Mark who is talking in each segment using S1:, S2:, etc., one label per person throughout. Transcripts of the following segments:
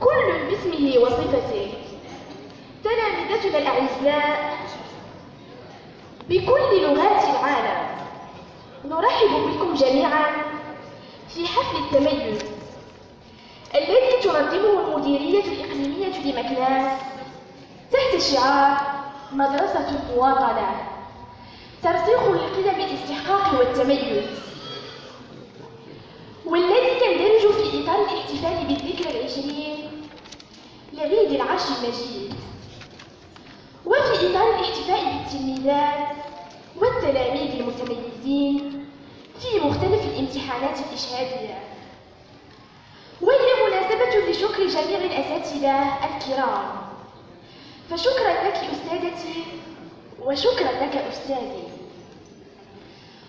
S1: كل باسمه وصفته. تلامذتنا الأعزاء بكل لغات العالم نرحب بكم جميعا في حفل التميز الذي تنظمه المديرية الإقليمية لمكناس تحت شعار مدرسة المواطنة. ترسيخ لقيم الاستحقاق والتميز والذي يندرج في إطار الاحتفال بالذكرى العشرين لعيد العرش المجيد. وفي إطار الاحتفاء بالتلميذات والتلاميذ المتميزين في مختلف الامتحانات الإشهادية. وهي مناسبة لشكر جميع الأساتذة الكرام. فشكرا لك أستاذتي وشكرا لك أستاذي.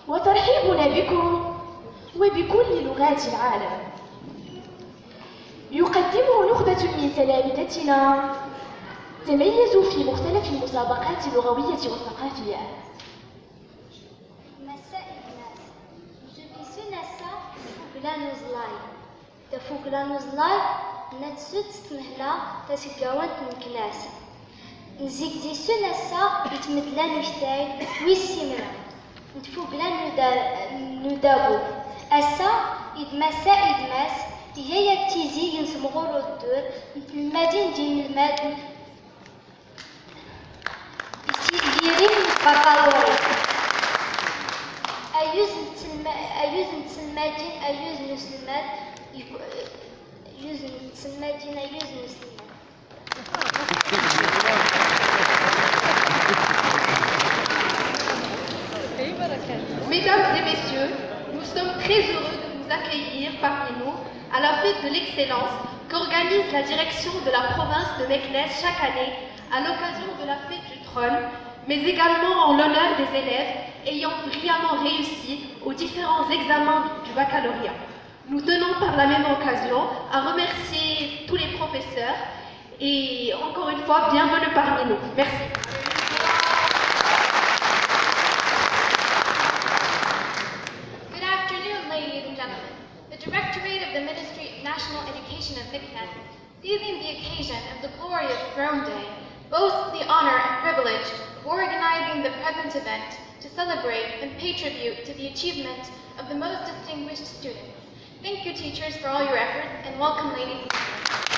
S1: وترحيبنا بكم وبكل لغات العالم. يقدمه نخبة من تلامذتنا تميزوا في مختلف المسابقات اللغوية والثقافية
S2: مساء الناس Je Nessa Fuglanuzlai. Da Fuglanuzlai نتسوت تمهلا تسقاوانت من كلاس نزيك زي سنسا يتمثلان وشتاي ويسيمرا نتفوقلان ندابو أسا يدمسا
S1: Mesdames et messieurs, nous sommes très heureux de vous accueillir parmi nous à la fête de l'excellence qu'organise la direction de la province de Meknes chaque année à l'occasion de la fête du trône, mais également en l'honneur des élèves ayant brillamment réussi aux différents examens du baccalauréat. Nous tenons par la même occasion à remercier tous les professeurs et encore une fois, bienvenue parmi nous. Merci.
S3: The Ministry of National Education of MCNES, seizing the occasion of the glorious Throne Day, boasts the honor and privilege of organizing the present event to celebrate and pay tribute to the achievement of the most distinguished students. Thank you, teachers, for all your efforts, and welcome, ladies and gentlemen.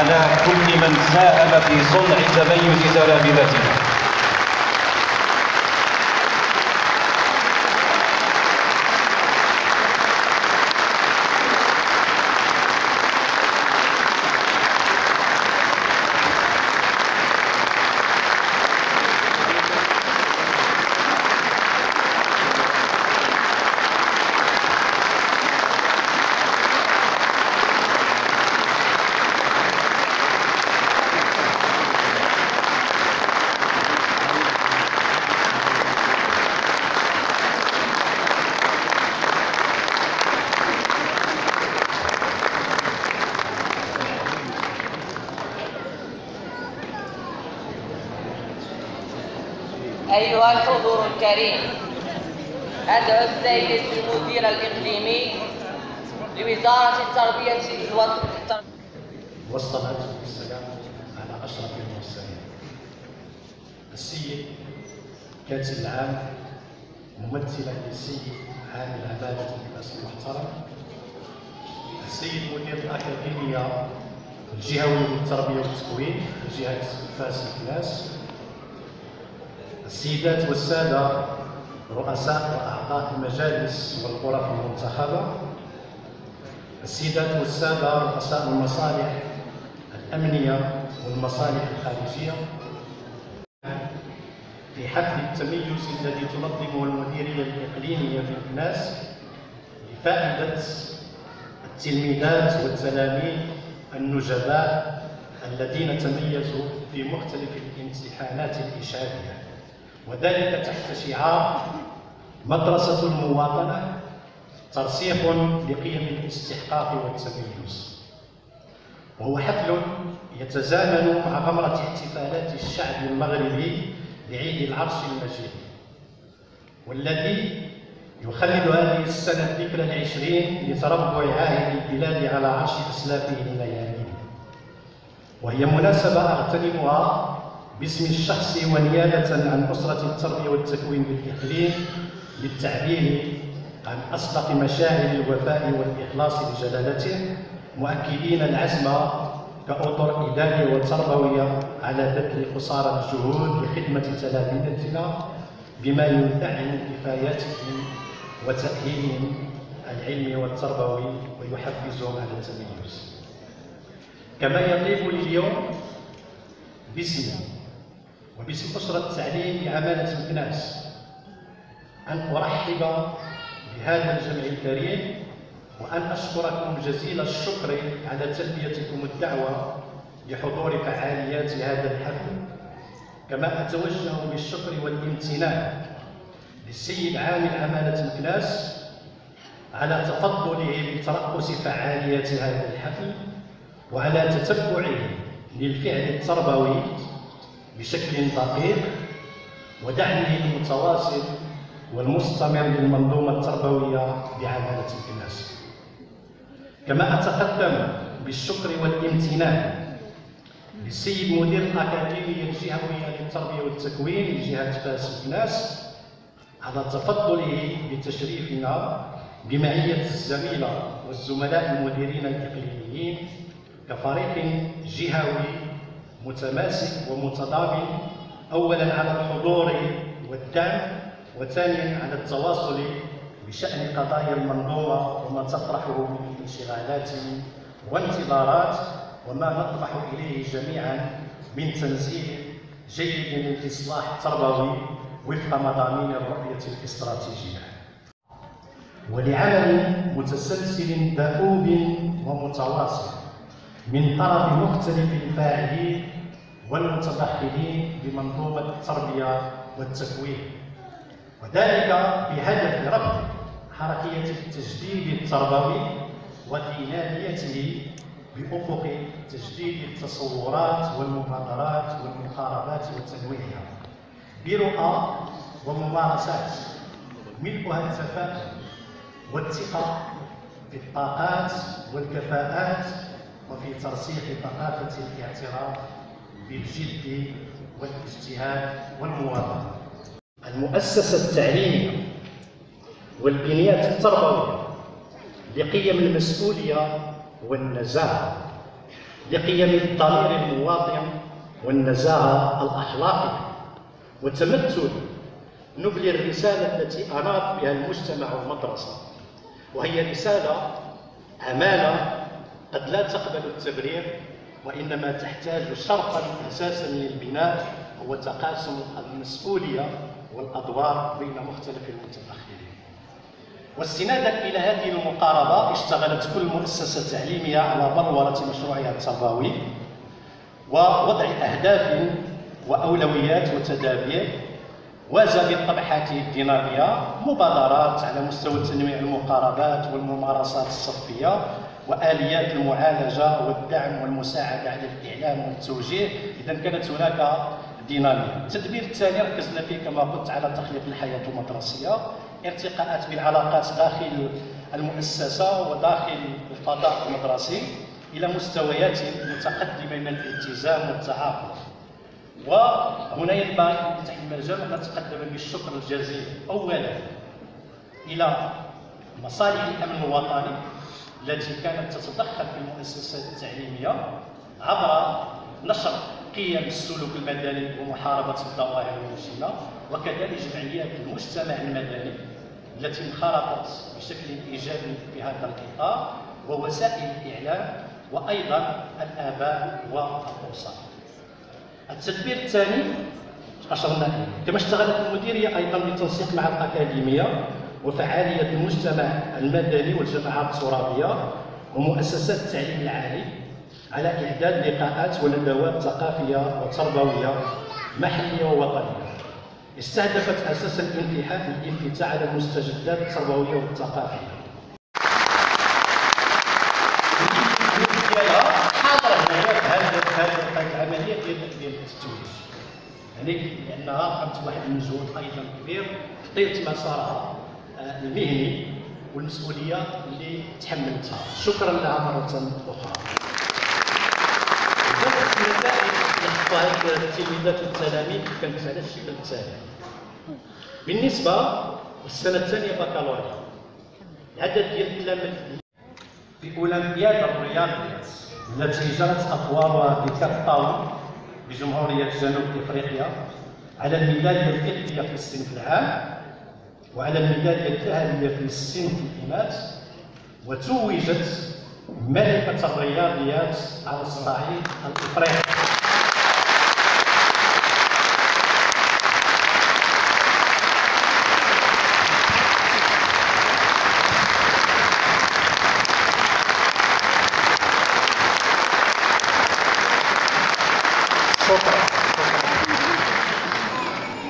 S2: على
S4: كل من ساهم في صنع تميز تلامذتنا
S5: أيها الحضور الكريم أدعو السيد المدير الإقليمي لوزارة التربية والتربية
S6: والصلاة والسلام على أشرف المرسلين. السيد كاتب العام ممثلا للسيد عامل عمالة الناس المحترم. السيد مدير الأكاديمية الجهوية للتربية والتكوين جهة فاس الكلاس السيدات والسادة رؤساء وأعضاء المجالس والغرف المنتخبة. السيدات والسادة رؤساء المصالح الأمنية والمصالح الخارجية. في حفل التميز الذي تنظمه المديرية الإقليمية في الناس لفائدة التلميذات والتلاميذ النجباء الذين تميزوا في مختلف الامتحانات الإشعارية. وذلك تحت شعار مدرسة المواطنة ترسيخ لقيم الاستحقاق والتميز. وهو حفل يتزامن مع غمرة احتفالات الشعب المغربي لعيد العرش المجيد. والذي يخلد هذه السنة الذكرى العشرين لتربع عاهل البلاد على عرش أسلافه الميامين وهي مناسبة أغتنمها باسم الشخص ونيابة عن أسرة التربية والتكوين بالإقليم للتعبير عن أصدق مشاعر الوفاء والإخلاص لجلالته مؤكدين العزم كأطر إدارية وتربوية على بذل قصارى الجهود لخدمة تلاميذنا بما يدعم كفاياتهم وتأهيلهم العلمي والتربوي ويحفزهم على التميز كما يطيب لي اليوم باسمي وباسم أسرة التعليم لعمالة مكناس أن أرحب بهذا الجمع الكريم وأن أشكركم جزيل الشكر على تلبيتكم الدعوة لحضور فعاليات هذا الحفل. كما أتوجه بالشكر والامتنان للسيد عامل عمالة مكناس على تفضله بترأس فعاليات هذا الحفل وعلى تتبعه للفعل التربوي بشكل دقيق ودعمه المتواصل والمستمر للمنظومة التربوية بعمالة الناس كما أتقدم بالشكر والامتنان للسيد مدير الأكاديمية الجهوية للتربية والتكوين لجهة فاس الناس على تفضله بتشريفنا بمعية الزميلة والزملاء المديرين الإقليميين كفريق جهوي متماسك ومتضامن أولا على الحضور والدعم وثانيا على التواصل بشأن قضايا المنظومة وما تطرحه انشغالات وانتظارات وما نطمح إليه جميعا من تنزيل جيد للإصلاح التربوي وفق مضامين الرؤية الاستراتيجية. ولعمل متسلسل دؤوب ومتواصل من طرف مختلف الفاعلين والمتدخلين بمنظومة التربية والتكوين. وذلك بهدف ربط حركية التجديد التربوي وديناميته بأفق تجديد التصورات والمبادرات والمقاربات وتنويعها. برؤى وممارسات ملؤها التفاؤل والثقة في الطاقات والكفاءات وفي ترسيخ ثقافة الاعتراف بالجد والاجتهاد والمواظبة المؤسسة التعليمية والبنيات التربوية لقيم المسؤولية والنزاهة لقيم الضمير المواطن والنزاهة الأخلاقية. وتمثل نبل الرسالة التي أناط بها المجتمع والمدرسة وهي رسالة أمانة قد لا تقبل التبرير وإنما تحتاج شرطا أساسا للبناء هو تقاسم المسؤولية والأدوار بين مختلف المتدخلين واستنادا إلى هذه المقاربة اشتغلت كل مؤسسة تعليمية على بلورة مشروعها التربوي ووضع أهداف وأولويات وتدابير وازى بالطبحات الدينامية مبادرات على مستوى تنويع المقاربات والممارسات الصفية وآليات المعالجة والدعم والمساعدة على الإعلام والتوجيه. اذا كانت هناك دينامية. التدبير الثاني ركزنا فيه كما قلت على تخليق الحياة المدرسية. ارتقاءات بالعلاقات داخل المؤسسة وداخل الفضاء المدرسي إلى مستويات متقدمة من الالتزام والتعاقد وهنا ينبغي نفتح المجال ونتقدم بالشكر الجزيل. اولا إلى مصالح الأمن الوطني التي كانت تتدخل في المؤسسات التعليمية عبر نشر قيم السلوك المدني ومحاربة الظواهر المجرمه وكذلك جمعيات المجتمع المدني التي انخرطت بشكل إيجابي في هذا الاطار ووسائل الإعلام وأيضا الآباء والاسر. التدبير الثاني أشرنا كما اشتغلت المديرية أيضا بالتنسيق مع الأكاديمية وفعالية المجتمع المدني والجماعات الترابية ومؤسسات التعليم العالي على إعداد لقاءات وندوات ثقافية وتربوية محلية ووطنية استهدفت أساسا الانفتاح الانفتاح على المستجدات التربوية والثقافية. حاضرة هذه العملية ديال يعني لأنها قامت بواحد المجهود أيضا كبير خطيت مسارها المهني والمسؤولية اللي تحملتها. شكرا لها مره أخرى. اللي التلميذات والتلاميذ كانت على الشكل التالي بالنسبة للسنة الثانية بكالوريا. العدد ديال التلاميذ في أولمبياد الرياضيات التي جرت اطوارها في تاون بجمهورية جنوب إفريقيا على الميداليه الفضيه في الصنف العام وعلى الميدالية الذهبية في السن الإناث وتوجت ملكة الرياضيات على الصعيد الإفريقي.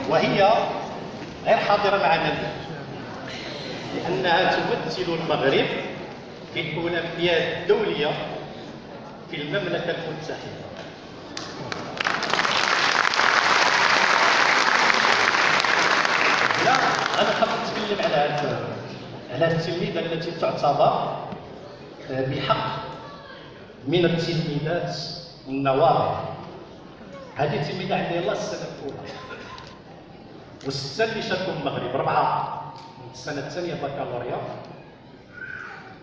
S6: وهي غير حاضرة معنا لأنها تمثل المغرب في الأولمبياد الدولية في المملكة المتحدة. لا أنا حاب نتكلم على هذا على التلميذة التي تعتبر آه، بحق من التلميذات والنوابغ هذه تلميذه عندها يلاه السنة الأولى. والسته اللي شاركوا المغرب اربعه السنة الثانية بكالوريا.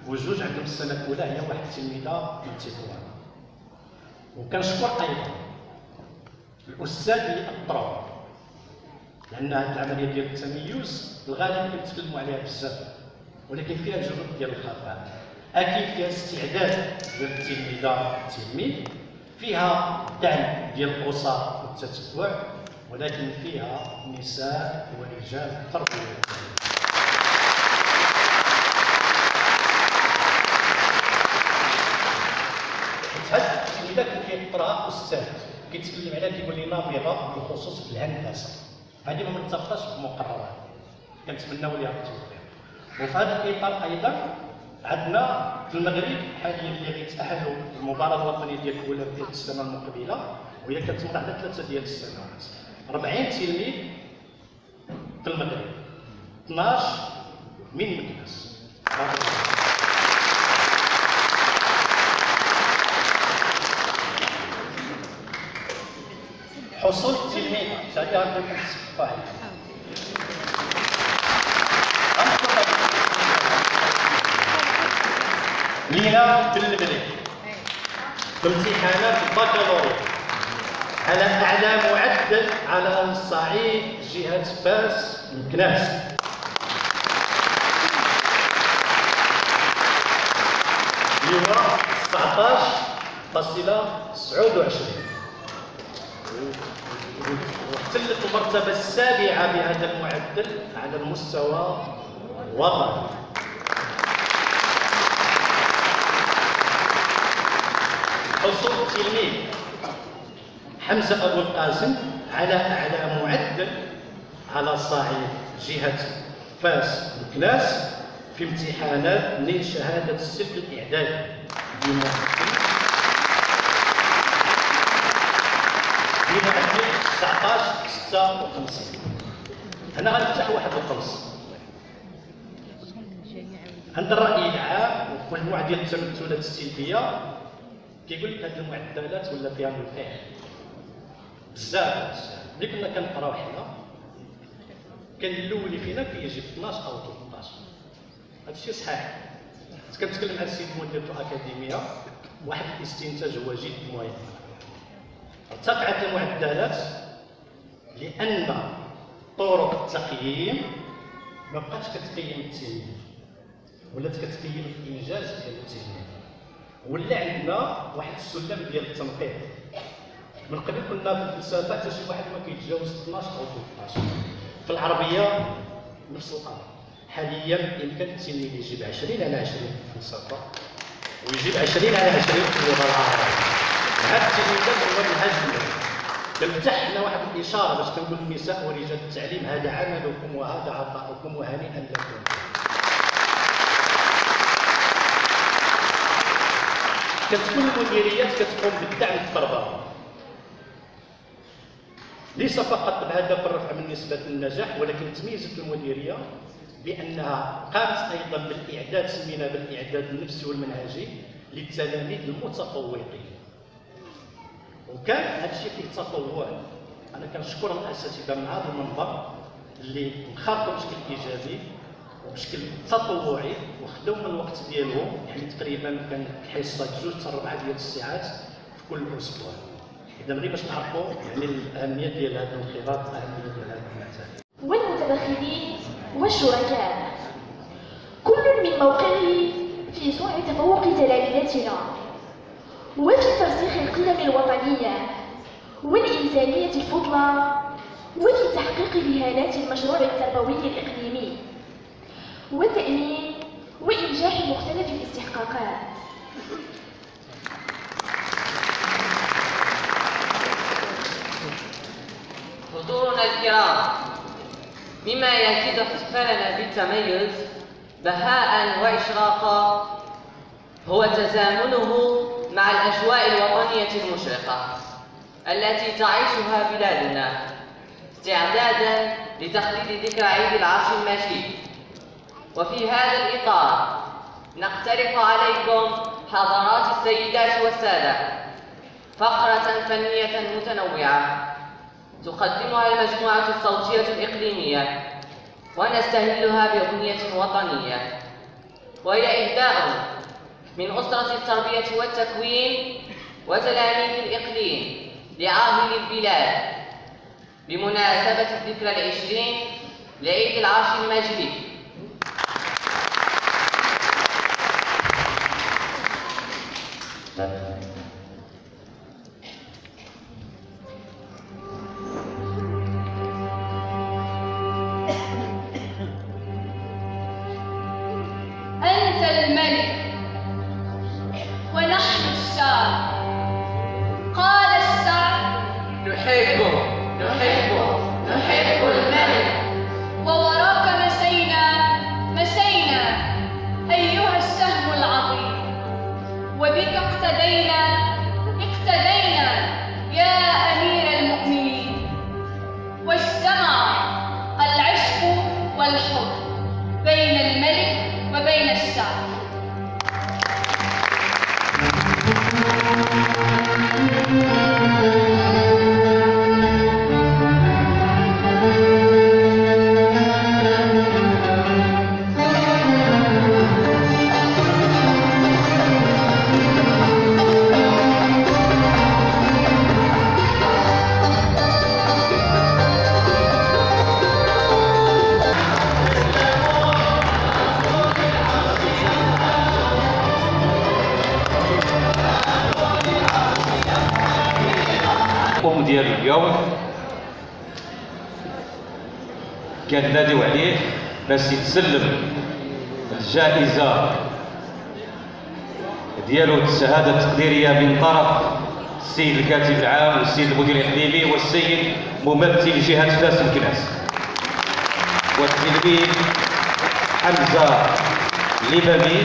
S6: وجوج عندهم السنة الأولى هي واحد التلميذة من تطوان وكنشكر أيضا الأستاذ اللي اطروا لأن هذه العملية ديال التميز الغالب كنتكلموا عليها بزاف ولكن فيها جهد ديال الخفاء أكيد فيها استعداد ديال التلميذة التلميذ. فيها دعم ديال الاسر والتتبع ولكن فيها نساء ورجال هاد التلميذه كان كيقراها أستاذ كيتكلم عليها كيقول لي نابغه بالخصوص في الهندسة. هذه ما متفقش بالمقررات كنتمناو ليها التوفيق. وفي هذا الإطار أيضا عندنا في المغرب حاليا اللي غيتاهلوا المباراة الوطنية ديال الأولى ديال السنة المقبلة وهي كتمر على ثلاثة ديال السنوات 40 تلميذ في المغرب. 12 من مكناس حصول التلميذ ثاني هذا واحد لينا بالمغرب في امتحانات البكالوريا على أعلى معدل على صعيد جهة فاس مكناس اللي هو 19.29 واحتلت المرتبة السابعة بهذا المعدل على المستوى الوطني. حصول التلميذ حمزة أبو القاسم على أعلى معدل على صعيد جهة فاس مكناس في امتحانات من شهادة السلك الإعدادي. بمعدل بمعدل 19 56 أنا غنفتح واحد القوس عند الرأي العام وفي ديال التمثلات السلبية كيقول لك هذه المعدلات ولا فيها بالفعل بزاف ملي كنا كنقراو حنا كان الأول فينا كيجيب 12 أو 13 هذا الشيء صحيح. كنت كنتكلم على السيد مدير الاكاديميه واحد الاستنتاج هو جد مهم. ارتفعت المعدلات لأن طرق التقييم ما بقاتش كتقيم التلميذ ولات كتقيم الإنجاز ديال التلميذ ولا عندنا واحد السلم ديال التنقيط. من قبل كنا في الفلسفة حتى شي واحد ما كيتجاوز 12 أو 13 في العربية نفس الامر حاليا يمكن التلميذ يجيب 20 على 20 في الفلسفة ويجيب 20 على 20 في اللغة العربية. هاد التلميذات هو الهجم كنفتح لنا واحد الإشارة باش كنقول النساء ورجال التعليم هذا عملكم وهذا عطاؤكم وهنيئا لكم. كتكون المديريات كتقوم بالدعم التربوي ليس فقط بهدف الرفع من نسبة النجاح ولكن تميزت المديرية بأنها قامت أيضا بالإعداد سمينا بالإعداد النفسي والمنهجي للتلاميذ المتفوقين وكان هذا الشيء فيه تطوع. أنا كنشكر الأساتذة من هذا المنبر اللي انخرطوا بشكل إيجابي. وبشكل تطوعي وخداو من الوقت ديالهم يعني تقريبا كان الحصه جوج حتى اربعه ديال الساعات في كل أسبوع. إذا غير باش نعرفوا يعني الأهمية ديال هذا الانخراط الاهميه ديال هذا المثال.
S7: والمتدخلين والشركاء. كل من موقعه في صنع تفوق تلاميذنا وفي ترسيخ القيم الوطنية. والإنسانية الفضلى. وفي تحقيق رهانات المشروع التربوي الإقليمي. وتأمين وإنجاح مختلف الاستحقاقات.
S5: حضورنا الكرام مما يزيد احتفالنا بالتميز بهاء وإشراقا هو تزامنه مع الأجواء الوطنية المشرقة التي تعيشها بلادنا استعدادا لتخليد ذكرى عيد العرش المجيد. وفي هذا الإطار نقترح عليكم حضرات السيدات والسادة فقرة فنية متنوعة تقدمها المجموعة الصوتية الإقليمية ونستهلها بأغنية وطنية وهي إهداء من أسرة التربية والتكوين وتلاميذ الإقليم لعاهل البلاد بمناسبة الذكرى العشرين لعيد العرش المجيد
S4: كناديو عليه باش يتسلم الجائزة ديالو الشهادة التقديرية من طرف السيد الكاتب العام والسيد المدير الاقليمي والسيد ممثل جهة فاس الكناس والتلميذ حمزة الامامي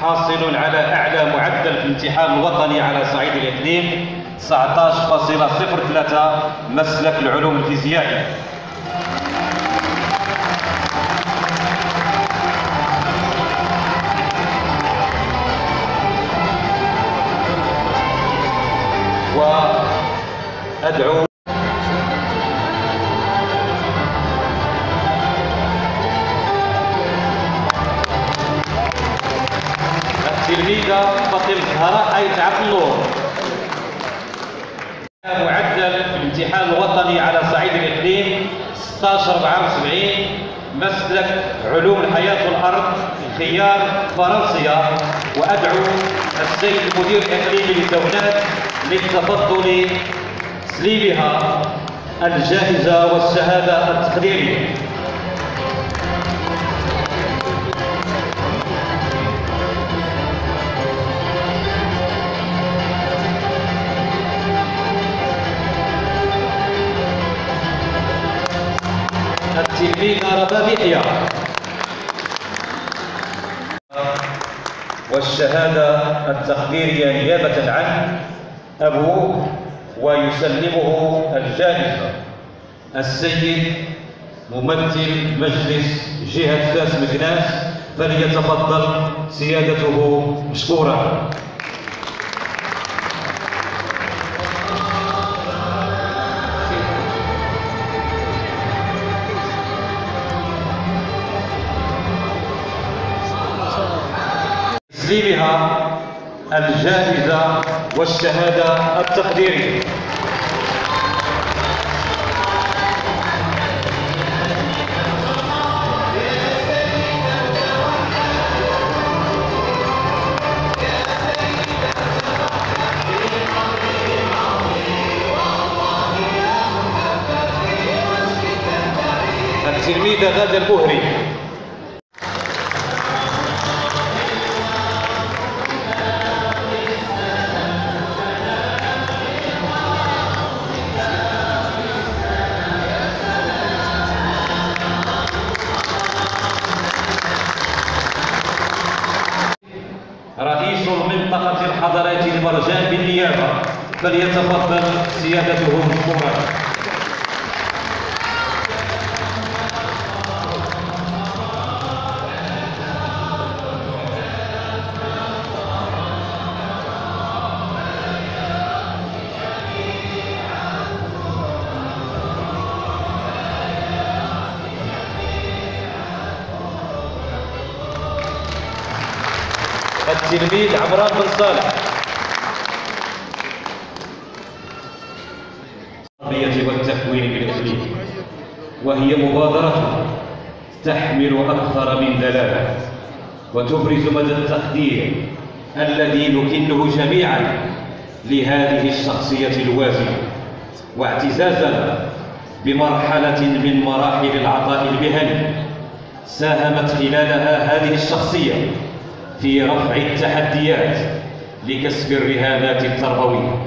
S4: حاصل على أعلى معدل في الامتحان الوطني على صعيد الاقليم 19.03 مسلك العلوم الفيزيائية. وادعو السيد المدير الاقليمي للدولات للتفضل تسليمها الجائزه والشهاده التقديريه التلميذة رباب والشهادة التقديرية نيابة عن أبوه ويسلمه الجائزة السيد ممثل مجلس جهة فاس مكناس فليتفضل سيادته مشكورا تسليمها الجائزة والشهادة التقديرية. التلميذة غادة فليتفضل سيادته مشكورا التلميذ عمران بن صالح. مبادرة تحمل أكثر من دلالة وتبرز مدى التقدير الذي نكنه جميعا لهذه الشخصية الوازنة واعتزازنا بمرحلة من مراحل العطاء المهني ساهمت خلالها هذه الشخصية في رفع التحديات لكسب الرهانات التربوية.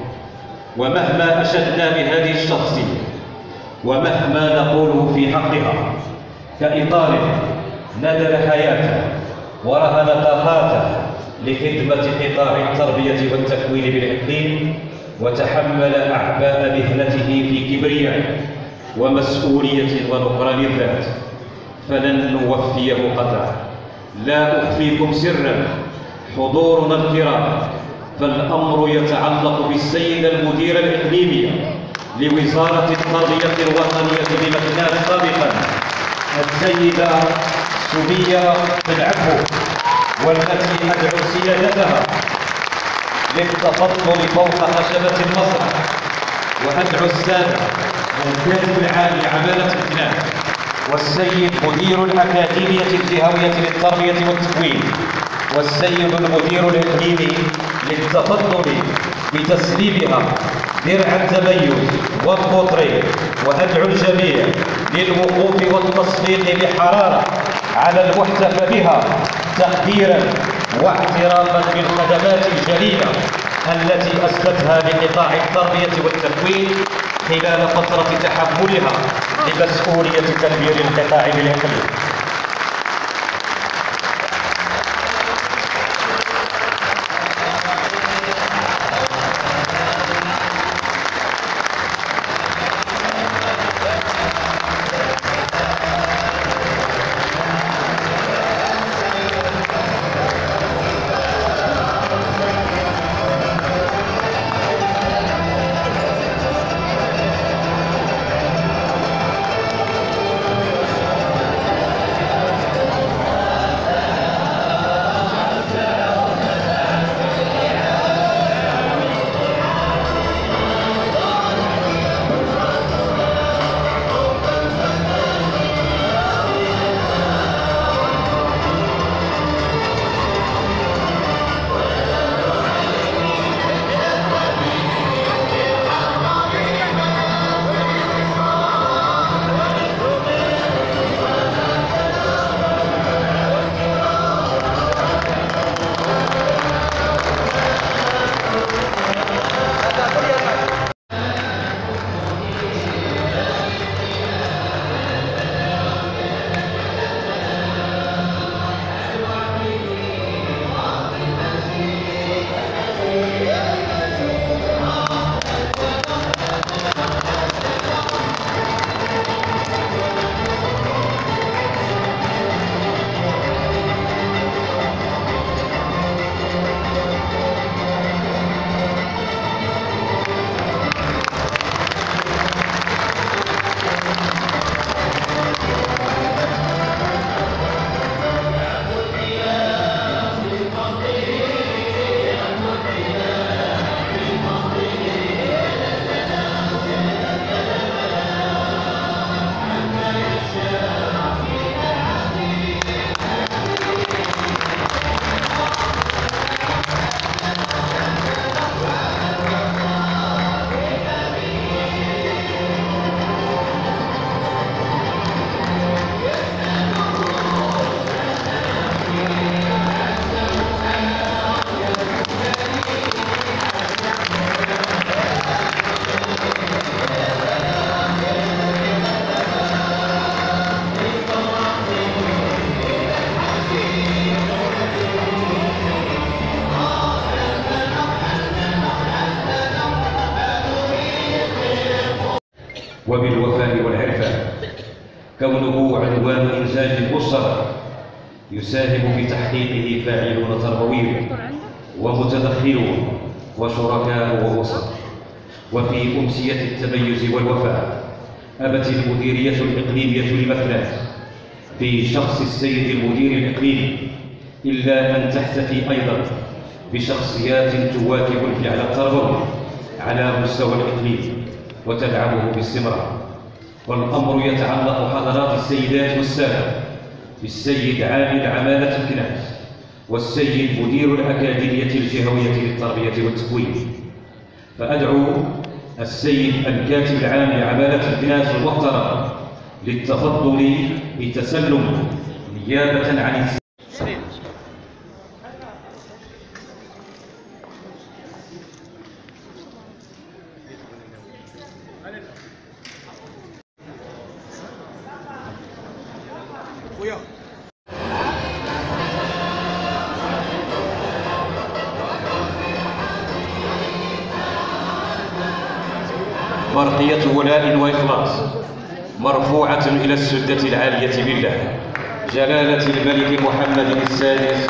S4: ومهما أشدنا بهذه الشخصية ومهما نقوله في حقها كإطار نذر حياته ورهن طاقاته لخدمة قطاع التربية والتكوين بالإقليم وتحمل أعباء مهنته في كبرياء ومسؤولية ونكران الذات. فلن نوفيه قدره لا أخفيكم سرا حضورنا الكرام فالأمر يتعلق بالسيدة المديرة الإقليمية لوزارة التربية الوطنية بمكناس سابقا. السيدة سمية بن عبو والتي أدعو سيادتها للتفضل فوق خشبة المسرح وأدعو السادة الكاتب العام لعمالة الكنان والسيد مدير الأكاديمية الجهوية للتربية والتكوين. والسيد المدير الإقليمي للتفضل بتسليمها درع التميز والقطر وأدعو الجميع للوقوف والتصفيق بحرارة على المحتفى بها تقديرا واحتراما بالخدمات الجليلة التي أسلتها لقطاع التربية والتكوين خلال فترة تحملها لمسؤولية تدبير القطاع بالإقليم يساهم في تحقيقه فاعلون تربويون ومتدخلون وشركاء ووسط. وفي أمسية التميز والوفاء أبت المديرية الإقليمية لمكناس في شخص السيد المدير الإقليمي إلا أن تحتفي أيضا بشخصيات تواكب الفعل التربوي على مستوى الإقليم وتدعمه باستمرار. والأمر يتعلق حضرات السيدات والسادة بالسيد عامل عمالة الكنائس والسيد مدير الأكاديمية الجهوية للتربية والتكوين. فأدعو السيد الكاتب العام لعمالة الكنائس المحترم للتفضل بتسلم نيابة عن وإخلاص مرفوعة إلى السدة العالية بالله. جلالة الملك محمد السادس.